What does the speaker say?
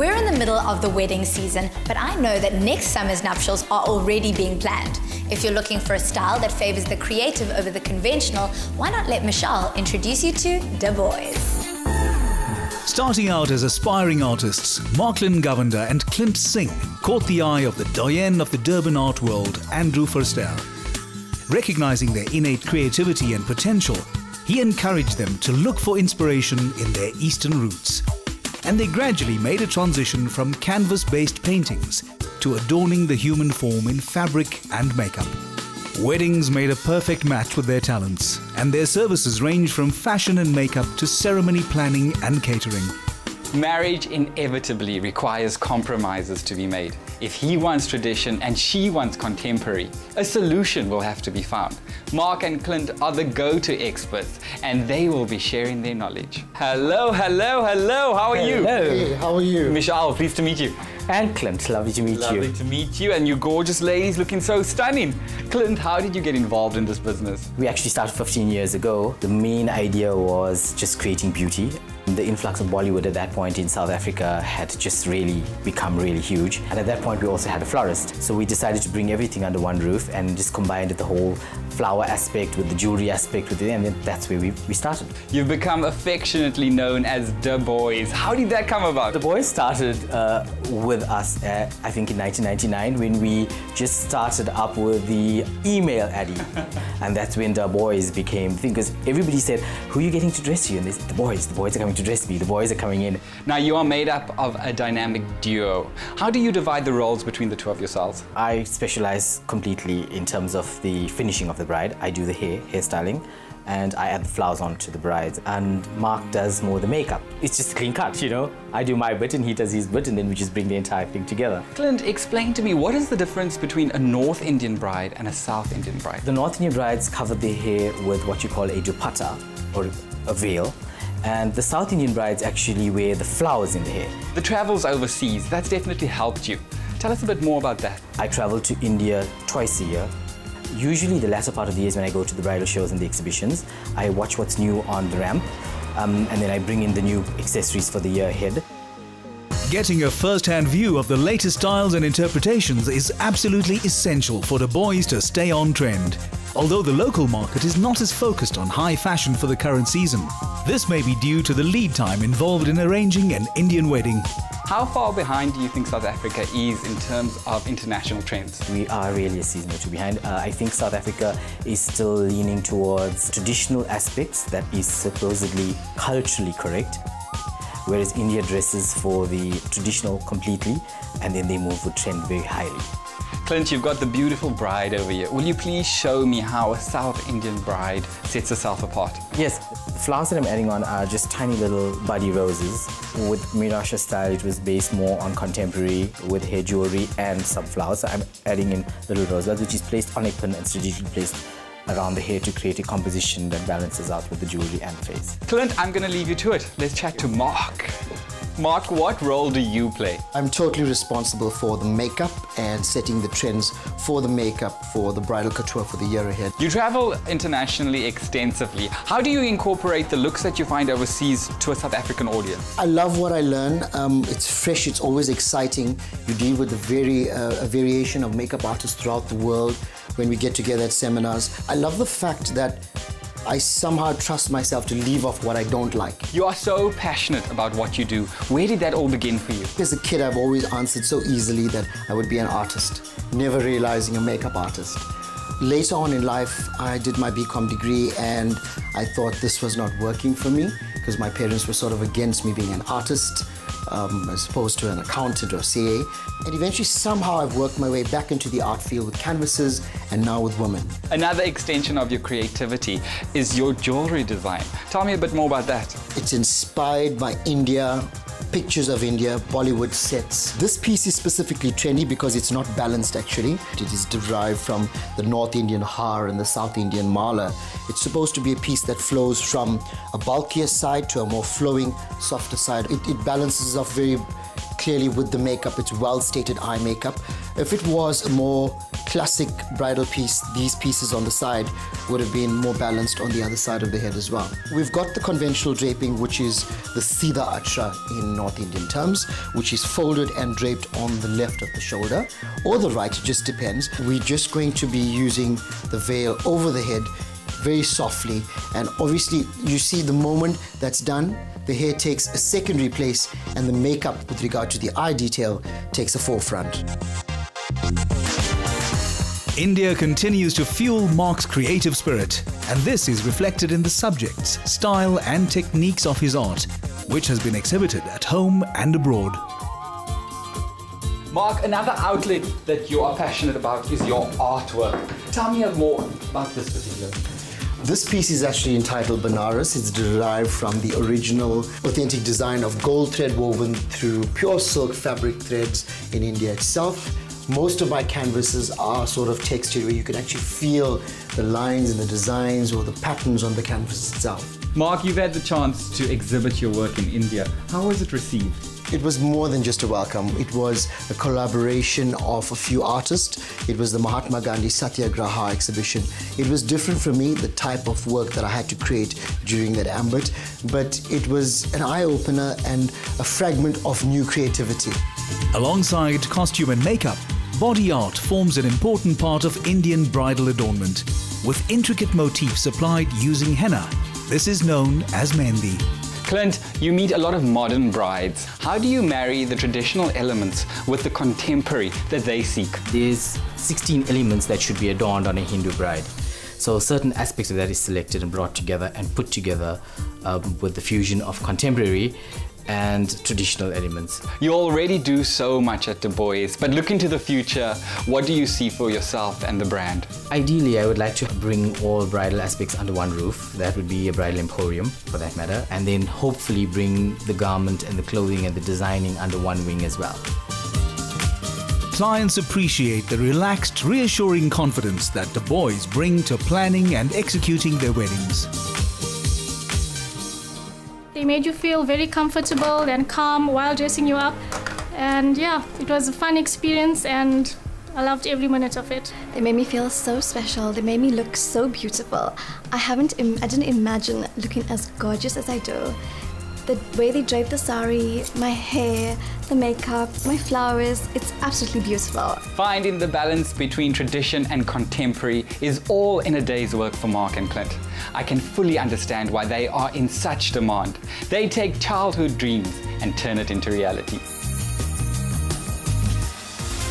We're in the middle of the wedding season, but I know that next summer's nuptials are already being planned. If you're looking for a style that favors the creative over the conventional, why not let Mishal introduce you to Da Boyz? Starting out as aspiring artists, Marklyn Govender and Clint Singh caught the eye of the doyen of the Durban art world, Andrew Verster. Recognizing their innate creativity and potential, he encouraged them to look for inspiration in their Eastern roots. And they gradually made a transition from canvas based paintings to adorning the human form in fabric and makeup. Weddings made a perfect match with their talents, and their services range from fashion and makeup to ceremony planning and catering. Marriage inevitably requires compromises to be made. If he wants tradition and she wants contemporary, a solution will have to be found. Mark and Clint are the go-to experts and they will be sharing their knowledge. Hello, hello, hello, how are you? Hello. Hey, how are you? Mishal, pleased to meet you. And Clint, lovely to meet you. Lovely you. to meet you and you gorgeous ladies looking so stunning. Clint, how did you get involved in this business? We actually started 15 years ago. The main idea was just creating beauty. The influx of Bollywood at that point in South Africa had just really become really huge. And at that point, we also had a florist. So we decided to bring everything under one roof and just combined the whole flower aspect with the jewelry aspect with it. And then that's where we, we started. You've become affectionately known as Da Boyz. How did that come about? The boys started uh, with us, uh, I think, in 1999 when we just started up with the email Addy. and that's when the boys became thing because everybody said, Who are you getting to dress you? And they said, The boys, the boys are coming to dress me, the boys are coming in. Now you are made up of a dynamic duo. How do you divide the roles between the two of yourselves? I specialize completely in terms of the finishing of the bride. I do the hair, hairstyling, and I add the flowers onto the bride. And Mark does more the makeup. It's just a clean cut, you know? I do my bit and he does his bit, and then we just bring the entire thing together. Clint, explain to me what is the difference between a North Indian bride and a South Indian bride? The North Indian brides cover their hair with what you call a dupatta or a veil. And the South Indian brides actually wear the flowers in the hair. The travels overseas, that's definitely helped you. Tell us a bit more about that. I travel to India twice a year. Usually, the latter part of the year is when I go to the bridal shows and the exhibitions. I watch what's new on the ramp, um, and then I bring in the new accessories for the year ahead. Getting a first hand view of the latest styles and interpretations is absolutely essential for the boys to stay on trend. Although the local market is not as focused on high fashion for the current season, this may be due to the lead time involved in arranging an Indian wedding. How far behind do you think South Africa is in terms of international trends? We are really a season or two behind. Uh, I think South Africa is still leaning towards traditional aspects that is supposedly culturally correct, whereas India dresses for the traditional completely and then they move with trend very highly. Clint, you've got the beautiful bride over here. Will you please show me how a South Indian bride sets herself apart? Yes, the flowers that I'm adding on are just tiny little buddy roses. With Mirasha style, it was based more on contemporary with hair jewelry and some flowers. So I'm adding in little roses, which is placed on a pin and strategically placed around the hair to create a composition that balances out with the jewelry and face. Clint, I'm going to leave you to it. Let's chat to Mark. Mark, what role do you play? I'm totally responsible for the makeup and setting the trends for the makeup for the bridal couture for the year ahead. You travel internationally extensively. How do you incorporate the looks that you find overseas to a South African audience? I love what I learn. Um, it's fresh, it's always exciting. You deal with a, very, uh, a variation of makeup artists throughout the world when we get together at seminars. I love the fact that I somehow trust myself to leave off what I don't like. You are so passionate about what you do. Where did that all begin for you? As a kid, I've always answered so easily that I would be an artist, never realizing a makeup artist. Later on in life, I did my BCom degree and I thought this was not working for me because my parents were sort of against me being an artist um, as opposed to an accountant or CA. And eventually, somehow, I've worked my way back into the art field with canvases and now with women. Another extension of your creativity is your jewelry design. Tell me a bit more about that. It's inspired by India, pictures of India, Bollywood sets. This piece is specifically trendy because it's not balanced actually. It is derived from the North Indian har and the South Indian mala. It's supposed to be a piece that flows from a bulkier side to a more flowing, softer side. It, it balances off very clearly with the makeup. It's well stated eye makeup. If it was a more classic bridal piece, these pieces on the side would have been more balanced on the other side of the head as well. We've got the conventional draping, which is the Sida Achra in North Indian terms, which is folded and draped on the left of the shoulder or the right, it just depends. We're just going to be using the veil over the head very softly and obviously you see the moment that's done the hair takes a secondary place and the makeup with regard to the eye detail takes a forefront. India continues to fuel Mark's creative spirit, and this is reflected in the subjects, style, and techniques of his art, which has been exhibited at home and abroad. Mark, another outlet that you are passionate about is your artwork. Tell me more about this particular. This piece is actually entitled Banaras. It's derived from the original authentic design of gold thread woven through pure silk fabric threads in India itself. Most of my canvases are sort of textured where you can actually feel the lines and the designs or the patterns on the canvas itself. Mark, you've had the chance to exhibit your work in India. How was it received? It was more than just a welcome. It was a collaboration of a few artists. It was the Mahatma Gandhi Satyagraha exhibition. It was different for me, the type of work that I had to create during that ambit, but it was an eye-opener and a fragment of new creativity. Alongside costume and makeup, body art forms an important part of Indian bridal adornment, with intricate motifs applied using henna. This is known as mehndi. Clint, you meet a lot of modern brides. How do you marry the traditional elements with the contemporary that they seek? There's 16 elements that should be adorned on a Hindu bride. So certain aspects of that is selected and brought together and put together um, with the fusion of contemporary and traditional elements. You already do so much at Da Boyz, but look into the future. What do you see for yourself and the brand? Ideally, I would like to bring all bridal aspects under one roof. That would be a bridal emporium, for that matter, and then hopefully bring the garment and the clothing and the designing under one wing as well. Clients appreciate the relaxed, reassuring confidence that Da Boyz bring to planning and executing their weddings. They made you feel very comfortable and calm while dressing you up. And yeah, it was a fun experience and I loved every minute of it. They made me feel so special. They made me look so beautiful. I haven't, I didn't imagine looking as gorgeous as I do. The way they draped the sari, my hair, the makeup, my flowers, it's absolutely beautiful. Finding the balance between tradition and contemporary is all in a day's work for Mark and Clint. I can fully understand why they are in such demand. They take childhood dreams and turn it into reality.